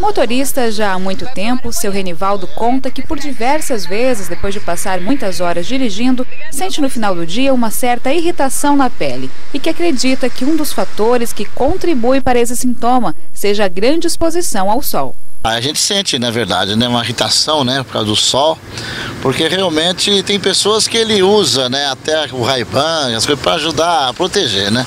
Motorista já há muito tempo, seu Renivaldo conta que por diversas vezes, depois de passar muitas horas dirigindo, sente no final do dia uma certa irritação na pele e que acredita que um dos fatores que contribui para esse sintoma seja a grande exposição ao sol. A gente sente, na verdade, né, uma irritação, né, por causa do sol, porque realmente tem pessoas que ele usa, né, até o Ray-Ban, as coisas para ajudar a proteger, né.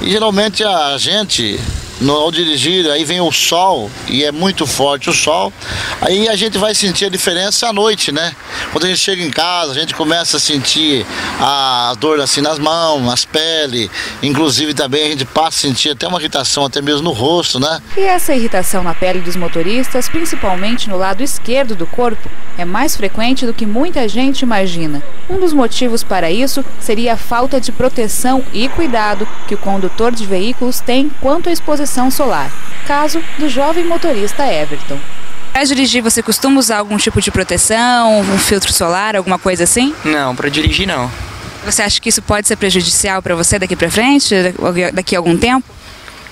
E geralmente a gente no, ao dirigir, aí vem o sol e é muito forte o sol, aí a gente vai sentir a diferença à noite, né? Quando a gente chega em casa, a gente começa a sentir a dor assim nas mãos, nas peles, inclusive também a gente passa a sentir até uma irritação, até mesmo no rosto, né? E essa irritação na pele dos motoristas, principalmente no lado esquerdo do corpo, é mais frequente do que muita gente imagina. Um dos motivos para isso seria a falta de proteção e cuidado que o condutor de veículos tem quanto à exposição solar. Caso do jovem motorista Everton. Para dirigir, você costuma usar algum tipo de proteção, um filtro solar, alguma coisa assim? Não, para dirigir não. Você acha que isso pode ser prejudicial para você daqui para frente, daqui a algum tempo?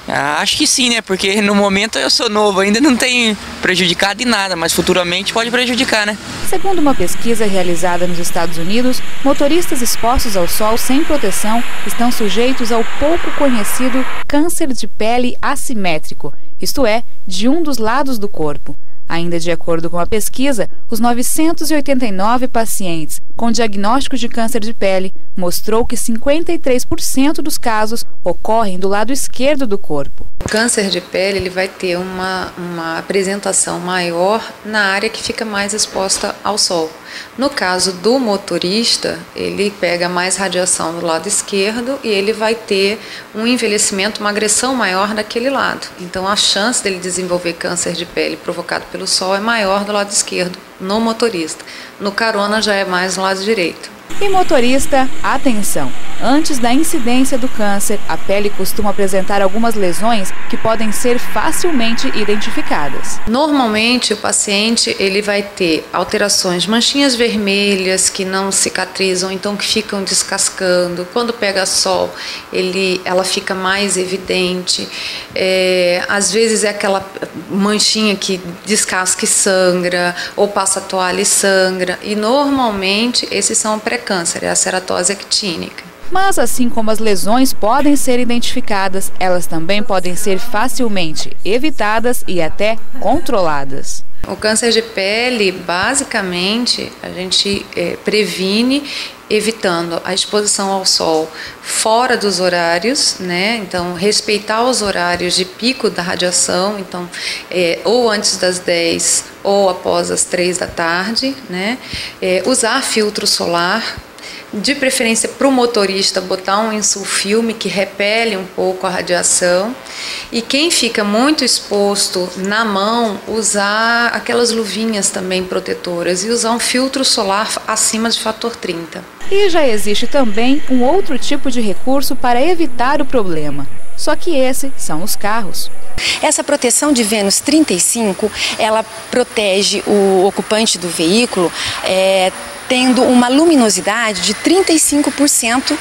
Ah, acho que sim, né? Porque no momento eu sou novo, ainda não tenho prejudicado em nada, mas futuramente pode prejudicar, né? Segundo uma pesquisa realizada nos Estados Unidos, motoristas expostos ao sol sem proteção estão sujeitos ao pouco conhecido câncer de pele assimétrico, isto é, de um dos lados do corpo. Ainda de acordo com a pesquisa, os 989 pacientes com diagnóstico de câncer de pele mostrou que 53% dos casos ocorrem do lado esquerdo do corpo. O câncer de pele ele vai ter uma, uma apresentação maior na área que fica mais exposta ao sol. No caso do motorista, ele pega mais radiação do lado esquerdo e ele vai ter um envelhecimento, uma agressão maior daquele lado. Então a chance dele desenvolver câncer de pele provocado pelo sol é maior do lado esquerdo no motorista. No carona já é mais no lado direito. E motorista, atenção! Antes da incidência do câncer, a pele costuma apresentar algumas lesões que podem ser facilmente identificadas. Normalmente, o paciente ele vai ter alterações, manchinhas vermelhas que não cicatrizam, então que ficam descascando. Quando pega sol, ele, ela fica mais evidente. É, às vezes é aquela manchinha que descasca e sangra, ou passa a toalha e sangra. E normalmente esses são pré-câncer, é a ceratose actínica. Mas assim como as lesões podem ser identificadas, elas também podem ser facilmente evitadas e até controladas. O câncer de pele, basicamente, a gente é, previne evitando a exposição ao sol fora dos horários, né? Então, respeitar os horários de pico da radiação, então, é, ou antes das 10 ou após as 3 da tarde, né? É, usar filtro solar, de preferência para o motorista botar um insulfilme que repele um pouco a radiação e quem fica muito exposto na mão usar aquelas luvinhas também protetoras e usar um filtro solar acima de fator 30. E já existe também um outro tipo de recurso para evitar o problema. Só que esses são os carros. Essa proteção de Vênus 35, ela protege o ocupante do veículo é, tendo uma luminosidade de 35%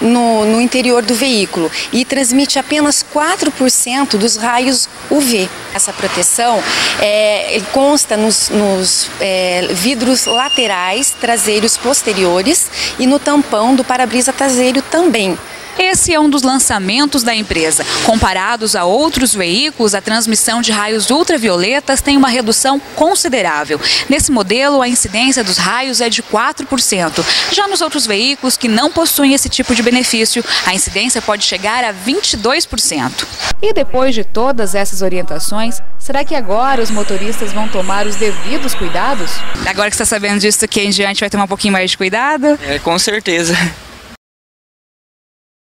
no, no, interior do veículo e transmite apenas 4% dos raios UV. Essa proteção é, consta nos, nos é, vidros laterais, traseiros posteriores e no tampão do para-brisa traseiro também. Esse é um dos lançamentos da empresa. Comparados a outros veículos, a transmissão de raios ultravioletas tem uma redução considerável. Nesse modelo, a incidência dos raios é de 4%. Já nos outros veículos que não possuem esse tipo de benefício, a incidência pode chegar a 22%. E depois de todas essas orientações, será que agora os motoristas vão tomar os devidos cuidados? Agora que está sabendo disso, que em diante vai tomar um pouquinho mais de cuidado? É, com certeza.